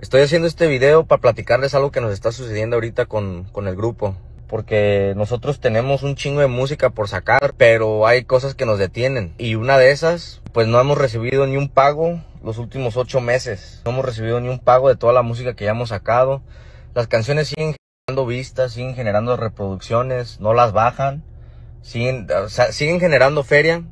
Estoy haciendo este video para platicarles algo que nos está sucediendo ahorita con, con el grupo. Porque nosotros tenemos un chingo de música por sacar, pero hay cosas que nos detienen. Y una de esas, pues no hemos recibido ni un pago los últimos ocho meses. No hemos recibido ni un pago de toda la música que ya hemos sacado. Las canciones siguen generando vistas, siguen generando reproducciones, no las bajan. Siguen, o sea, siguen generando feria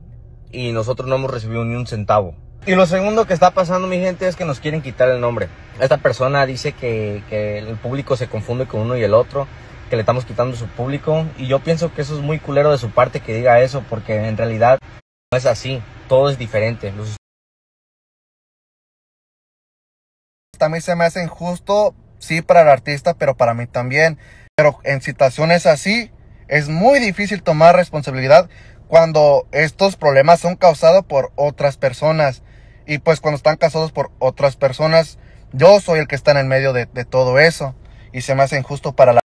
y nosotros no hemos recibido ni un centavo. Y lo segundo que está pasando, mi gente, es que nos quieren quitar el nombre. Esta persona dice que, que el público se confunde con uno y el otro, que le estamos quitando su público. Y yo pienso que eso es muy culero de su parte que diga eso, porque en realidad no es así. Todo es diferente. Los también se me hace injusto, sí, para el artista, pero para mí también. Pero en situaciones así, es muy difícil tomar responsabilidad cuando estos problemas son causados por otras personas. Y pues cuando están causados por otras personas, yo soy el que está en el medio de, de todo eso. Y se me hace injusto para la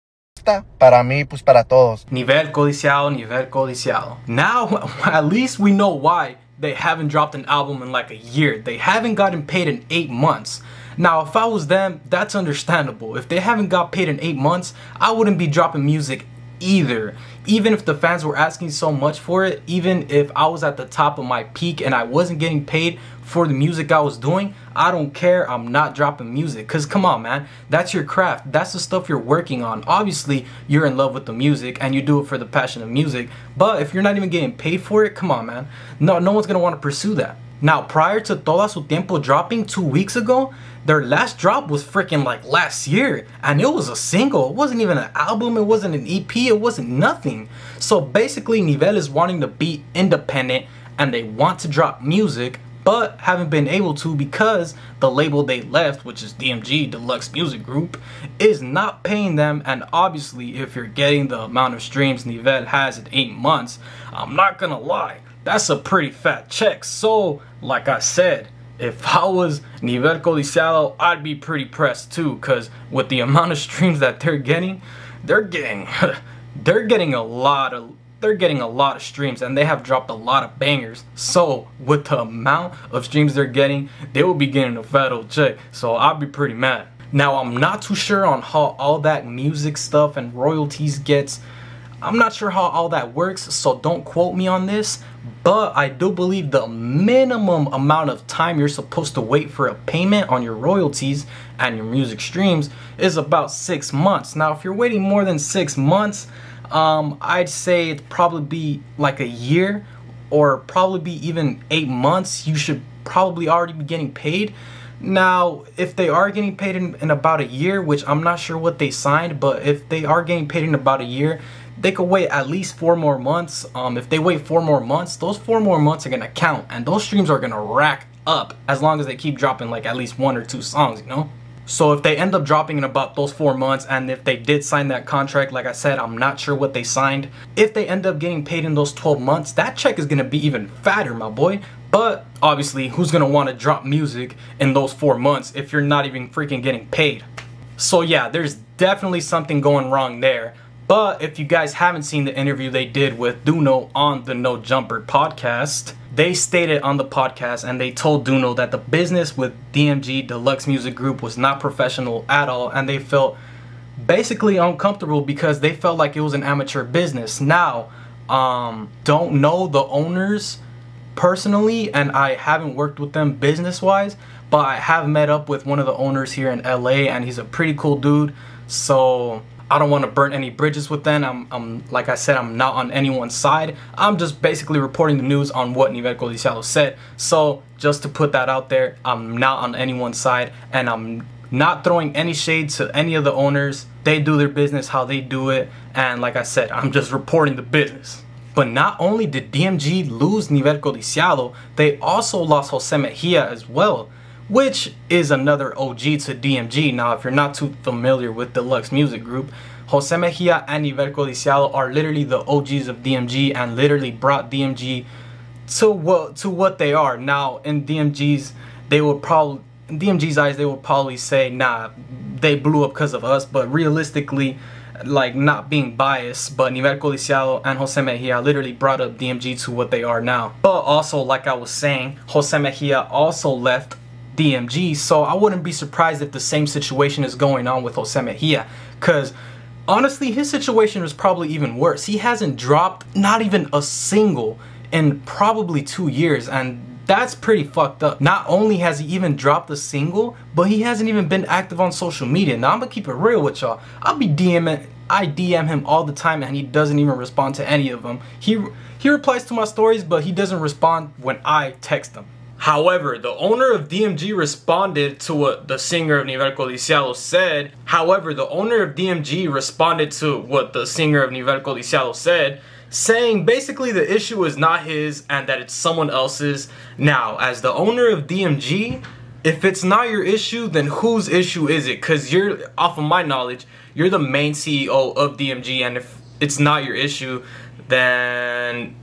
para mí, pues para todos. Nivel codiciado, nivel codiciado. Now, at least we know why they haven't dropped an album in like a year. They haven't gotten paid in eight months. Now, if I was them, that's understandable. If they haven't got paid in eight months, I wouldn't be dropping music either. Even if the fans were asking so much for it, even if I was at the top of my peak and I wasn't getting paid for the music I was doing, I don't care. I'm not dropping music. Because come on, man. That's your craft. That's the stuff you're working on. Obviously, you're in love with the music and you do it for the passion of music. But if you're not even getting paid for it, come on, man. No, no one's going to want to pursue that. Now, prior to Todo a Su Tiempo dropping two weeks ago, their last drop was freaking like last year. And it was a single. It wasn't even an album. It wasn't an EP. It wasn't nothing. So basically, Nivel is wanting to be independent and they want to drop music but haven't been able to because the label they left, which is DMG Deluxe Music Group, is not paying them. And obviously, if you're getting the amount of streams Nivel has in eight months, I'm not gonna lie, that's a pretty fat check. So, like I said, if I was Nivel Codiciado, I'd be pretty pressed too, because with the amount of streams that they're getting, they're getting they're getting a lot of they're getting a lot of streams and they have dropped a lot of bangers. So with the amount of streams they're getting, they will be getting a fat old check. So I'll be pretty mad. Now I'm not too sure on how all that music stuff and royalties gets. I'm not sure how all that works, so don't quote me on this. But I do believe the minimum amount of time you're supposed to wait for a payment on your royalties and your music streams is about six months. Now, if you're waiting more than six months, um, I'd say it'd probably be like a year or probably be even eight months. You should probably already be getting paid. Now, if they are getting paid in, in about a year, which I'm not sure what they signed, but if they are getting paid in about a year, they could wait at least four more months. Um, if they wait four more months, those four more months are gonna count, and those streams are gonna rack up as long as they keep dropping like at least one or two songs, you know? So if they end up dropping in about those four months, and if they did sign that contract, like I said, I'm not sure what they signed. If they end up getting paid in those 12 months, that check is gonna be even fatter, my boy. But obviously, who's gonna wanna drop music in those four months if you're not even freaking getting paid? So yeah, there's definitely something going wrong there. But if you guys haven't seen the interview they did with Duno on the No Jumper podcast, they stated on the podcast and they told Duno that the business with DMG Deluxe Music Group was not professional at all and they felt basically uncomfortable because they felt like it was an amateur business. Now, um, don't know the owners personally and I haven't worked with them business wise, but I have met up with one of the owners here in LA and he's a pretty cool dude. So I don't want to burn any bridges with them. I'm, I'm, like I said, I'm not on anyone's side. I'm just basically reporting the news on what Nivel Codiciado said. So just to put that out there, I'm not on anyone's side and I'm not throwing any shade to any of the owners. They do their business how they do it. And like I said, I'm just reporting the business. But not only did DMG lose Nivel Codiciado, they also lost Jose Mejia as well which is another OG to DMG. Now, if you're not too familiar with Deluxe Music Group, Jose Mejia and Nivel Codiciado are literally the OGs of DMG and literally brought DMG to what to what they are now. In DMG's, they would probably in DMG's eyes, they would probably say, "Nah, they blew up because of us." But realistically, like not being biased, but Nivel Codiciado and Jose Mejia literally brought up DMG to what they are now. But also, like I was saying, Jose Mejia also left DMG, so I wouldn't be surprised if the same situation is going on with Jose Mejia. Because honestly, his situation is probably even worse. He hasn't dropped not even a single in probably two years, and that's pretty fucked up. Not only has he even dropped a single, but he hasn't even been active on social media. Now I'm gonna keep it real with y'all. I'll be DMing, I DM him all the time, and he doesn't even respond to any of them. He he replies to my stories, but he doesn't respond when I text him. However, the owner of DMG responded to what the singer of Nivel Codiciado said. However, the owner of DMG responded to what the singer of Nivel Codiciado said, saying basically the issue is not his and that it's someone else's. Now, as the owner of DMG, if it's not your issue, then whose issue is it? Because you're, off of my knowledge, you're the main CEO of DMG, and if it's not your issue, then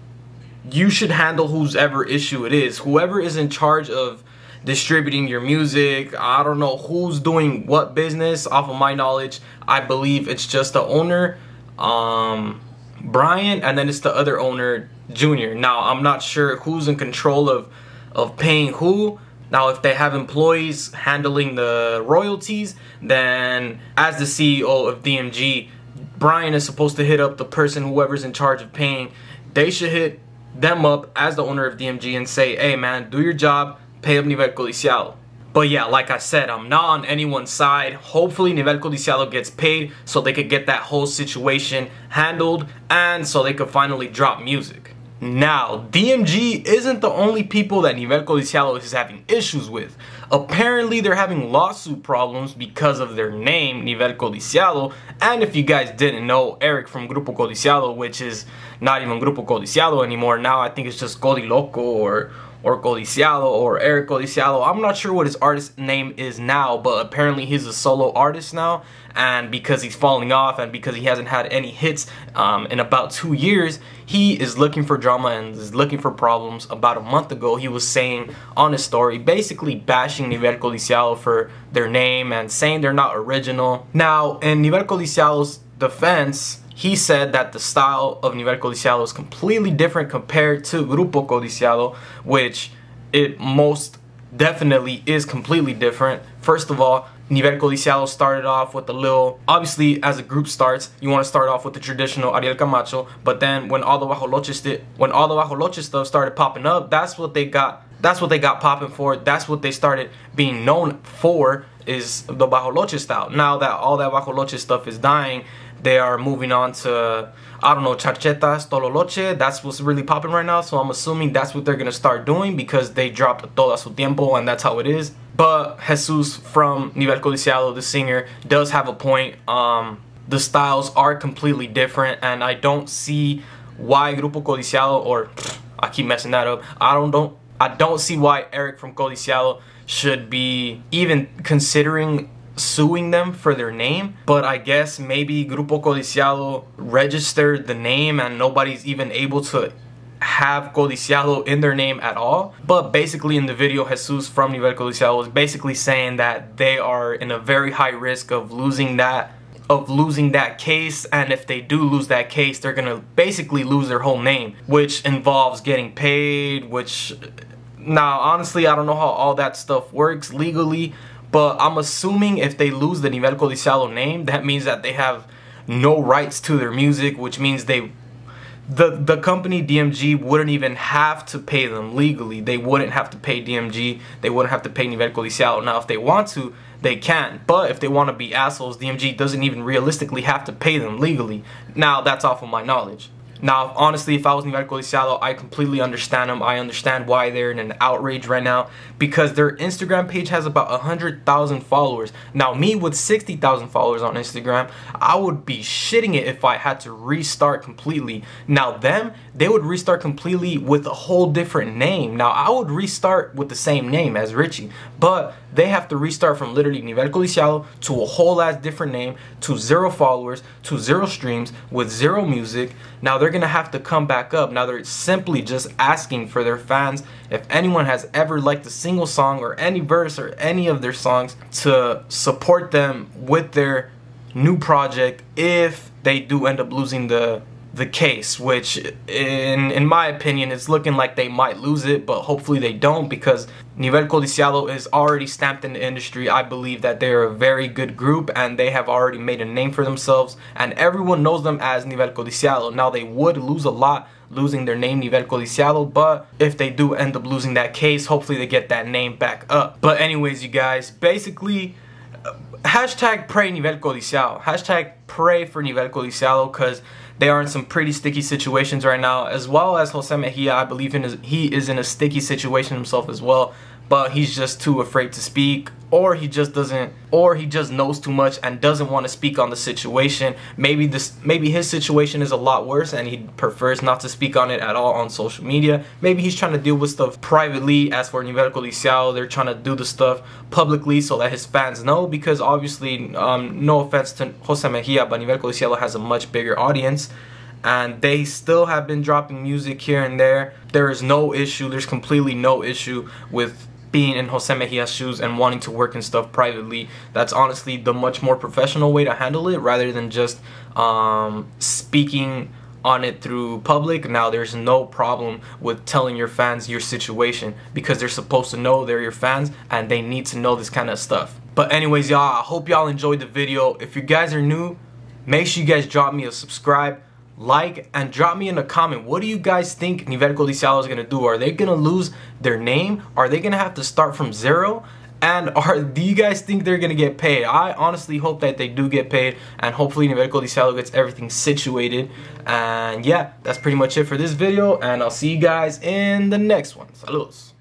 you should handle whose ever issue it is. Whoever is in charge of distributing your music, I don't know who's doing what business. Off of my knowledge, I believe it's just the owner, um, Brian, and then it's the other owner, Junior. Now, I'm not sure who's in control of, of paying who. Now, if they have employees handling the royalties, then as the CEO of DMG, Brian is supposed to hit up the person, whoever's in charge of paying. They should hit them up as the owner of DMG and say, hey man, do your job, pay up Nivel Codiciado. But yeah, like I said, I'm not on anyone's side. Hopefully Nivel Codiciado gets paid so they could get that whole situation handled and so they could finally drop music. Now, DMG isn't the only people that Nivel Codiciado is having issues with. Apparently, they're having lawsuit problems because of their name, Nivel Codiciado. And if you guys didn't know, Eric from Grupo Codiciado, which is not even Grupo Codiciado anymore, now I think it's just Cody Loco or or Codiciado or Eric Codiciado. I'm not sure what his artist name is now, but apparently he's a solo artist now. And because he's falling off and because he hasn't had any hits um, in about two years, he is looking for drama and is looking for problems. About a month ago, he was saying on his story, basically bashing Nivel Codiciado for their name and saying they're not original. Now, in Nivel Codiciado's defense, he said that the style of Nivel Codiciado is completely different compared to Grupo Codiciado, which it most definitely is completely different. First of all, Nivel Codiciado started off with a little, obviously as a group starts, you want to start off with the traditional Ariel Camacho, but then when all the Guajoloches, when all the Guajoloches stuff started popping up, that's what they got, that's what they got popping for, that's what they started being known for, is the Guajoloche style. Now that all that Guajoloche stuff is dying, they are moving on to I don't know charchetas, tololoche. That's what's really popping right now. So I'm assuming that's what they're gonna start doing because they dropped todo su tiempo and that's how it is. But Jesus from Nivel Codiciado, the singer, does have a point. Um, the styles are completely different, and I don't see why Grupo Codiciado or I keep messing that up. I don't don't I don't see why Eric from Codiciado should be even considering suing them for their name, but I guess maybe Grupo Codiciado registered the name and nobody's even able to have Codiciado in their name at all. But basically in the video, Jesus from Nivel Codiciado was basically saying that they are in a very high risk of losing that of losing that case and if they do lose that case they're gonna basically lose their whole name which involves getting paid which now honestly I don't know how all that stuff works legally but I'm assuming if they lose the Nivel Codiciado name, that means that they have no rights to their music, which means they the the company DMG wouldn't even have to pay them legally. They wouldn't have to pay DMG. They wouldn't have to pay Nivel Codiciado. Now, if they want to, they can. But if they want to be assholes, DMG doesn't even realistically have to pay them legally. Now, that's off of my knowledge. Now, honestly, if I was Nivel Codiciado, I completely understand them. I understand why they're in an outrage right now because their Instagram page has about 100,000 followers. Now, me with 60,000 followers on Instagram, I would be shitting it if I had to restart completely. Now, them, they would restart completely with a whole different name. Now, I would restart with the same name as Richyy, but they have to restart from literally Nivel Codiciado to a whole ass different name, to zero followers, to zero streams, with zero music. Now, they're gonna have to come back up. Now, they're simply just asking for their fans, if anyone has ever liked a single song or any verse or any of their songs, to support them with their new project if they do end up losing the the case, which in in my opinion, it's looking like they might lose it, but hopefully they don't because Nivel Codiciado is already stamped in the industry. I believe that they're a very good group and they have already made a name for themselves and everyone knows them as Nivel Codiciado. Now they would lose a lot losing their name Nivel Codiciado but if they do end up losing that case hopefully they get that name back up. But anyways you guys basically hashtag pray Nivel Codiciado. Hashtag pray for Nivel Codiciado because they are in some pretty sticky situations right now, as well as Jose Mejia. I believe in his, he is in a sticky situation himself as well, but he's just too afraid to speak or he just doesn't or he just knows too much and doesn't want to speak on the situation. Maybe this maybe his situation is a lot worse and he prefers not to speak on it at all on social media. Maybe he's trying to deal with stuff privately as for Nivel Codiciado they're trying to do the stuff publicly so that his fans know because obviously um, no offense to Jose Mejia but Nivel Codiciado has a much bigger audience and they still have been dropping music here and there. There is no issue there's completely no issue with being in Jose Mejia's shoes and wanting to work and stuff privately. That's honestly the much more professional way to handle it rather than just um, speaking on it through public. Now there's no problem with telling your fans your situation because they're supposed to know they're your fans and they need to know this kind of stuff. But anyways, y'all, I hope y'all enjoyed the video. If you guys are new, make sure you guys drop me a subscribe like, and drop me in a comment. What do you guys think Nivel Codiciado is going to do? Are they going to lose their name? Are they going to have to start from zero? And are do you guys think they're going to get paid? I honestly hope that they do get paid. And hopefully Nivel Codiciado gets everything situated. And yeah, that's pretty much it for this video. And I'll see you guys in the next one. Saludos.